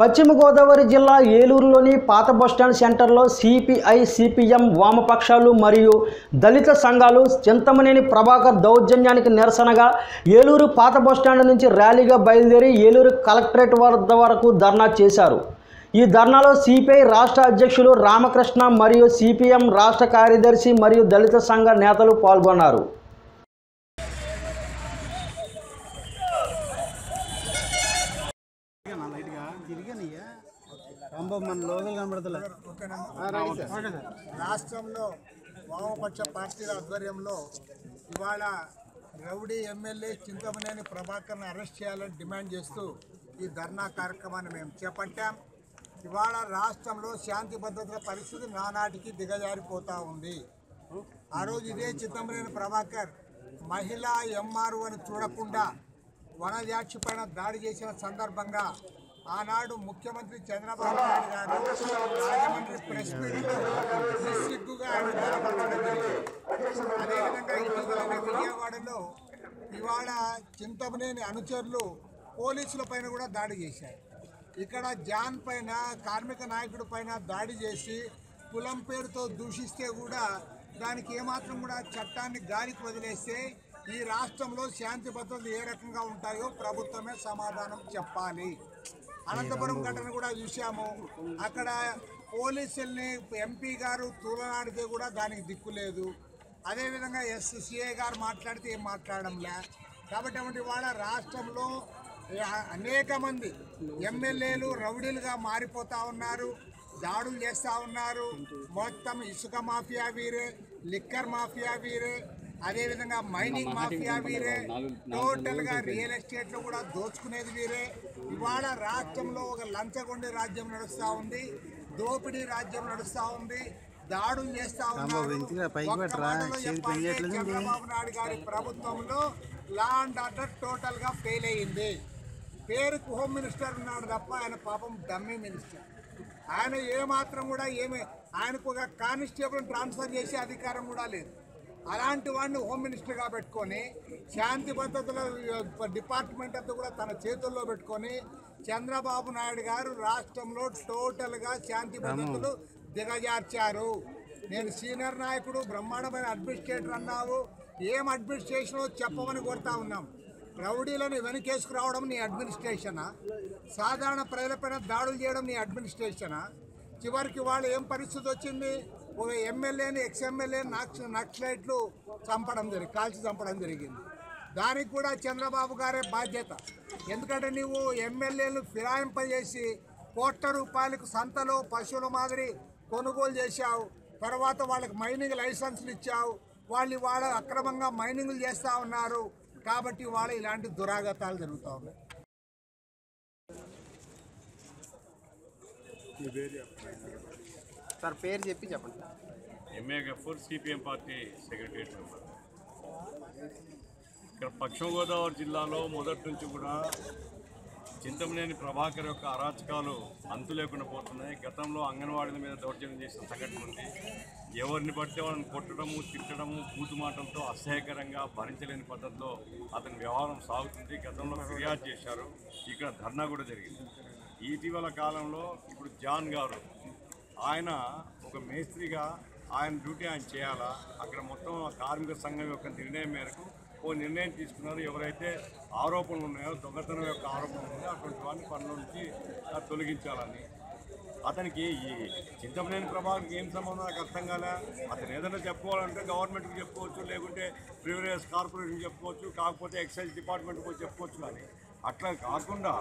పశ్చిమ గోదావరి జిల్లా ఏలూరులోని పాత బస్టాండ్ సెంటర్లో సిపిఐ సిపిఎం వామపక్షాలు మరియు దళిత సంఘాలు చింతమనేని ప్రభాకర్ దౌర్జన్యానికి నిరసనగా ఏలూరు పాత బస్టాండ్ నుంచి ర్యాలీగా బయలుదేరి ఏలూరు కలెక్టరేట్ వద్ద వరకు ధర్నా చేశారు. ఈ ధర్నాలో సిపిఐ రాష్ట్ర అధ్యక్షులు రామకృష్ణ మరియు సిపిఎం రాష్ట్ర కార్యదర్శి మరియు దళిత సంఘ నేతలు పాల్గొన్నారు. మన లోకల్ కనబడతలే. రాష్ట్రంలో వామపక్ష పార్టీల ఆధ్వర్యంలో ఇవాళ రౌడీ ఎమ్మెల్యే చింతమనేని ప్రభాకర్ని అరెస్ట్ చేయాలని డిమాండ్ చేస్తూ ఈ ధర్నా కార్యక్రమాన్ని మేము చేపట్టాం. ఇవాళ రాష్ట్రంలో శాంతి భద్రతల పరిస్థితి నానాటికి దిగజారిపోతూ ఉంది. ఆ రోజు ఇదే చింతమనేని ప్రభాకర్ మహిళా ఎంఆర్ఓ అని చూడకుండా వనజాక్షి పైన దాడి చేసిన సందర్భంగా ఆనాడు ముఖ్యమంత్రి చంద్రబాబు నాయుడు గారు రాజమండ్రి ప్రెస్ మీట్లో నిస్సిగ్గుగా ఆయన అదేవిధంగా విజయవాడలో ఇవాళ చింతమనేని అనుచరులు పోలీసుల పైన కూడా దాడి చేశారు. ఇక్కడ జాన్ పైన కార్మిక నాయకుడి పైన దాడి చేసి కులం పేరుతో దూషిస్తే కూడా దానికి ఏమాత్రం కూడా చట్టాన్ని గాలికి వదిలేస్తే ఈ రాష్ట్రంలో శాంతి భద్రతలు ఏ రకంగా ఉంటాయో ప్రభుత్వమే సమాధానం చెప్పాలి. అనంతపురం ఘటన కూడా చూసాము అక్కడ పోలీసుల్ని ఎంపీ గారు తూలనాడితే కూడా దానికి దిక్కు లేదు. అదేవిధంగా ఎస్ సిఐ గారు మాట్లాడితే ఏం మాట్లాడంలే. కాబట్టి అటువంటి వాళ్ళ రాష్ట్రంలో అనేక మంది ఎమ్మెల్యేలు రౌడీలుగా మారిపోతా ఉన్నారు దాడులు చేస్తూ ఉన్నారు. మొత్తం ఇసుక మాఫియా వీరే లిక్కర్ మాఫియా వీరే అదేవిధంగా మైనింగ్ మాఫియా వీరే టోటల్గా రియల్ ఎస్టేట్లో కూడా దోచుకునేది వీరే. ఇవాళ రాష్ట్రంలో ఒక లంచగొండి రాజ్యం నడుస్తా ఉంది. దోపిడీ రాజ్యం నడుస్తా ఉంది. దాడులు చేస్తా. చంద్రబాబు నాయుడు గారి ప్రభుత్వంలో లా అండ్ ఆర్డర్ టోటల్గా ఫెయిల్ అయ్యింది. పేరుకు హోమ్ మినిస్టర్ ఉన్నాడు తప్ప ఆయన పాపం డమ్మీ మినిస్టర్. ఆయన ఏ మాత్రం కూడా ఏమి ఆయనకు ఒక కానిస్టేబుల్ ట్రాన్స్ఫర్ చేసే అధికారం కూడా లేదు. అలాంటి వాడిని హోమ్ మినిస్టర్గా పెట్టుకొని శాంతి భద్రతల డిపార్ట్మెంట్ అంతా కూడా తన చేతుల్లో పెట్టుకొని చంద్రబాబు నాయుడు గారు రాష్ట్రంలో టోటల్గా శాంతి భద్రతలు దిగజార్చారు. నేను సీనియర్ నాయకుడు బ్రహ్మాండమైన అడ్మినిస్ట్రేటర్ అన్నావు. ఏం అడ్మినిస్ట్రేషనో చెప్పమని కోరుతా ఉన్నాం. రౌడీలను వెనకేసుకురావడం నీ అడ్మినిస్ట్రేషనా? సాధారణ ప్రజలపైన దాడులు చేయడం నీ అడ్మినిస్ట్రేషనా? చివరికి వాళ్ళు ఏం పరిస్థితి వచ్చింది? ఒక ఎమ్మెల్యేని ఎక్స్ ఎమ్మెల్యే నక్స్ నక్సలైట్లు చంపడం జరిగింది కాల్చి చంపడం జరిగింది. దానికి కూడా చంద్రబాబు గారే బాధ్యత. ఎందుకంటే నీవు ఎమ్మెల్యేలు ఫిరాయింపజేసి కోట్ల రూపాయలకు సంతలో పశువుల మాదిరి కొనుగోలు చేశావు. తర్వాత వాళ్ళకి మైనింగ్ లైసెన్స్లు ఇచ్చావు. వాళ్ళు వాళ్ళ అక్రమంగా మైనింగ్లు చేస్తూ ఉన్నారు. కాబట్టి వాళ్ళ ఇలాంటి దురాగతాలు జరుగుతూ ఉన్నాయి. సార్ పేరు చెప్పి చెప్పండి. MA Gafoor CPM party secretariat member. ఇక్కడ పశ్చిమ గోదావరి జిల్లాలో మొదటి నుంచి కూడా చింతమనేని ప్రభాకర్ యొక్క అరాచకాలు అంతు లేకుండా పోతున్నాయి. గతంలో అంగన్వాడీల మీద దౌర్జన్యం చేసిన సంఘటన ఉంది. ఎవరిని పడితే వాళ్ళని కొట్టడము తిట్టడము బూతు మాటలతో అసహ్యకరంగా భరించలేని పద్ధతిలో అతని వ్యవహారం సాగుతుంది. గతంలో ఫిర్యాదు చేశారు. ఇక్కడ ధర్నా కూడా జరిగింది. ఇటీవల కాలంలో ఇప్పుడు జాన్ గారు ఆయన ఒక మేస్త్రిగా ఆయన డ్యూటీ ఆయన చేయాలా? అక్కడ మొత్తం కార్మిక సంఘం యొక్క నిర్ణయం మేరకు ఓ నిర్ణయం తీసుకున్నారు. ఎవరైతే ఆరోపణలు ఉన్నాయో దొంగతనం యొక్క ఆరోపణలు ఉన్నాయో అటువంటి వాడిని పనుల నుంచి తొలగించాలని. అతనికి ఈ చింతమనేని ప్రభావానికి ఏం సంబంధం? నాకు అర్థం కాలే. అతను ఏదైనా చెప్పుకోవాలంటే గవర్నమెంట్కి చెప్పుకోవచ్చు లేకుంటే ప్రివరేజ్ కార్పొరేషన్ చెప్పుకోవచ్చు కాకపోతే ఎక్సైజ్ డిపార్ట్మెంట్కి చెప్పుకోవచ్చు కానీ అట్లా కాకుండా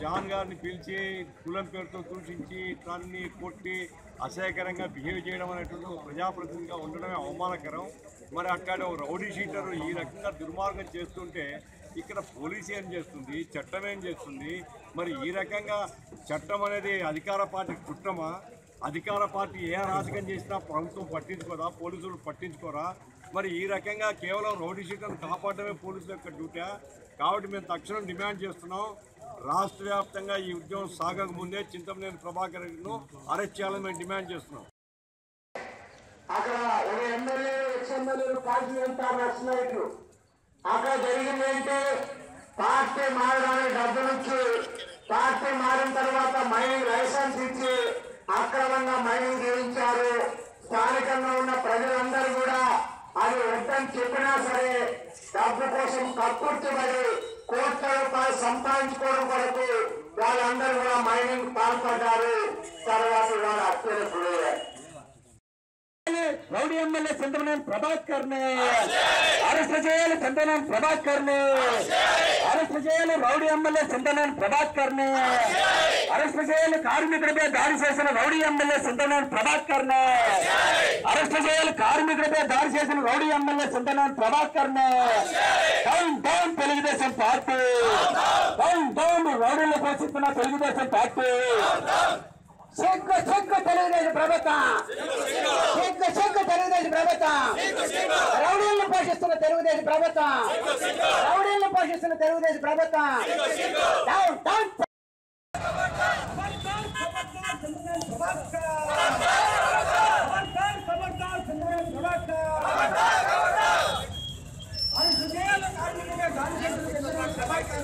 జాన్ గారిని పిలిచి కులం పేరుతో దూషించి తన్ని కొట్టి అసహ్యకరంగా బిహేవ్ చేయడం అనేటువంటి ప్రజాప్రతినిధిగా ఉండడమే అవమానకరం. మరి అట్లాంటి ఒక రౌడీ షీటర్ ఈ రకంగా దుర్మార్గం చేస్తుంటే ఇక్కడ పోలీసు ఏం చేస్తుంది? చట్టం ఏం చేస్తుంది? మరి ఈ రకంగా చట్టం అనేది అధికార పార్టీ కుట్రమా? అధికార పార్టీ ఏ రాజకీయం చేసినా ప్రభుత్వం పట్టించుకోదా? పోలీసులు పట్టించుకోరా? మరి ఈ రకంగా కేవలం రౌడీ షీటర్ను కాపాడమే పోలీసుల యొక్క డ్యూటీ. కాబట్టి మేము తక్షణం డిమాండ్ చేస్తున్నాం. రాష్ట్ర వ్యాప్తంగా ఈ ఉద్యమం సాగక ముందే చింతమనేని ప్రభాకర్ను అరెస్ట్ చేయాలని మేము డిమాండ్ చేస్తున్నాం. అక్కడ ఒక ఎమ్మెల్యే ఎక్స్ పార్టీ వెళ్తారు నక్సలైట్లు అక్కడ జరిగింది ఏంటంటే పార్టీ మారడానికి డబ్బులు ఇచ్చి పార్టీ మారిన తర్వాత మైనింగ్ లైసెన్స్ ఇచ్చి అక్రమంగా మైనింగ్ చేయించారు. స్థానికంగా ఉన్న ప్రజలందరూ కూడా అది వద్దని చెప్పినా సరే డబ్బు కోసం కక్కుర్తిపడి కోట్ల రూపాయలు సంపాదించుకోవడం కొరకు వాళ్ళందరూ కూడా మైనింగ్ పాల్పడ్డారు. తర్వాత వాళ్ళ హత్యలకు గురయ్యారు రౌడీ ఎమ్మెల్యే చింతమనేని ప్రభాకర్ని అరెస్ట్ చేయాలి చింతమనేని ప్రభాకర్ని అరెస్ట్ చేయాలి రౌడీ ఎమ్మెల్యే చింతమనేని ప్రభాకర్ని అరెస్ట్ చేయాలి కార్మికుడిపై దాడి చేసిన రౌడీ ఎమ్మెల్యే చింతమనేని ప్రభాకర్ని అరెస్ట్ చేయాలి. కార్మికులపై దాడి చేసిన rowdy MLA Chintamaneni Prabhakar down down Telugu Desam party. Down down రౌడీలు పోషిస్తున్న తెలుగుదేశం పార్టీ. చెక్క సిగ్గు తెలుగుదేశం ప్రభుత్వం. చెక్క సిగ్గు తెలుగుదేశం ప్రభుత్వం. రౌడీలను పోషిస్తున్న తెలుగుదేశం ప్రభుత్వం. రౌడీలను పోషిస్తున్న తెలుగుదేశం ప్రభుత్వం. Down down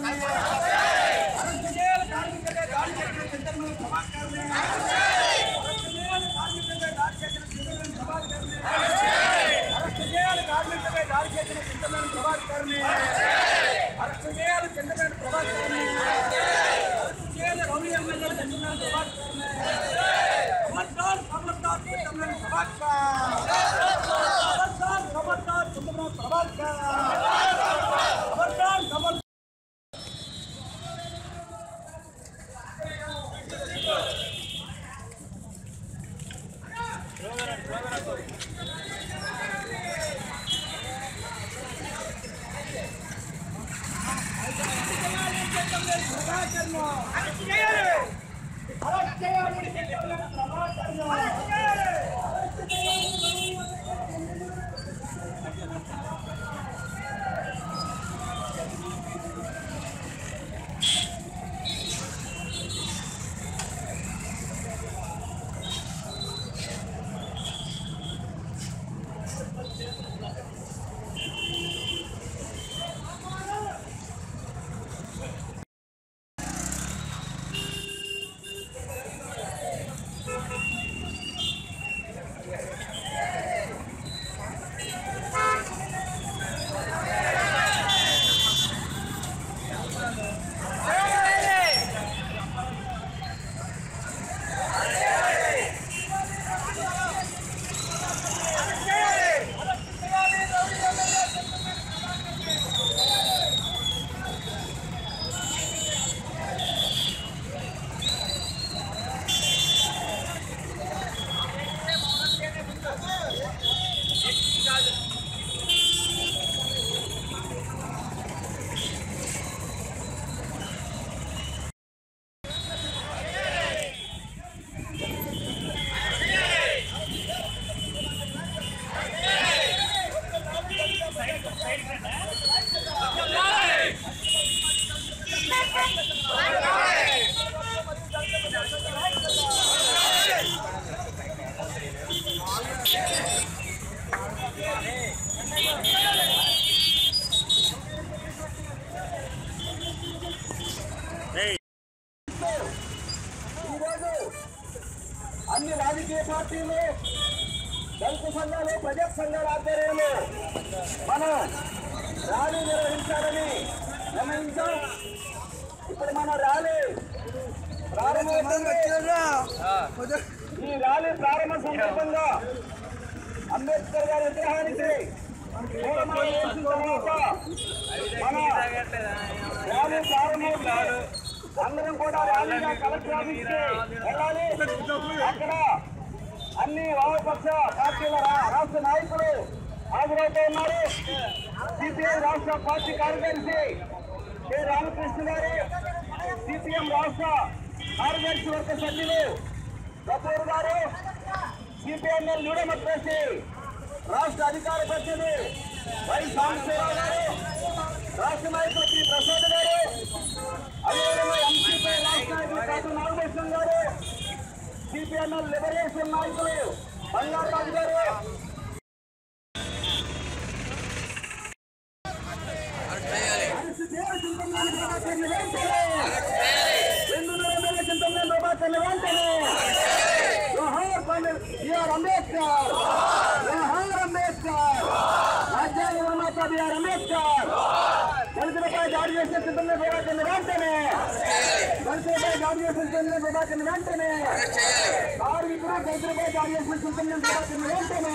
I'm Come on. ఈ ర్యాలీ ప్రారంభ సందర్భంగా అంబేద్కర్ గారి విగ్రహానికి మన ర్యాలీ ప్రారంభం అందరం కూడా ర్యాలీగా కలెక్టర్ ఆఫీస్కి వెళ్ళాలి అక్కడ అన్ని వామపక్ష పార్టీల రాష్ట్ర నాయకులు హాజరవుతూ ఉన్నారు సిపిఐ రాష్ట్ర పార్టీ కార్యదర్శి శ్రీ రామకృష్ణ గారి సిపిఎం రాష్ట్ర కార్యదర్శి వర్గ సభ్యులు కపూర్ గారు సిపిఎంఎల్ న్యూడమక్రసి రాష్ట్ర అధికార ప్రతినిధి వై సాంబశివరావు గారు రాష్ట్ర నాయకులు పి ప్రసాద్ గారు అదేవిధంగా ఎంపీపై రాష్ట్ర నాయకులు కాటు నాగభూషణం గారు సిపిఎంఎల్ లిబరేషన్ నాయకులు బంగారాజు గారు దళితులపై దాడి చేసిన సిబ్బంది ప్రభాకర్ వెంటనే దళితులపై దాడి చేసిన సిబ్బంది ప్రభాకర్ వెంటనే కార్మికులు దళితులపై దాడి చేసిన సిబ్బంది ప్రభాకర్ వెంటనే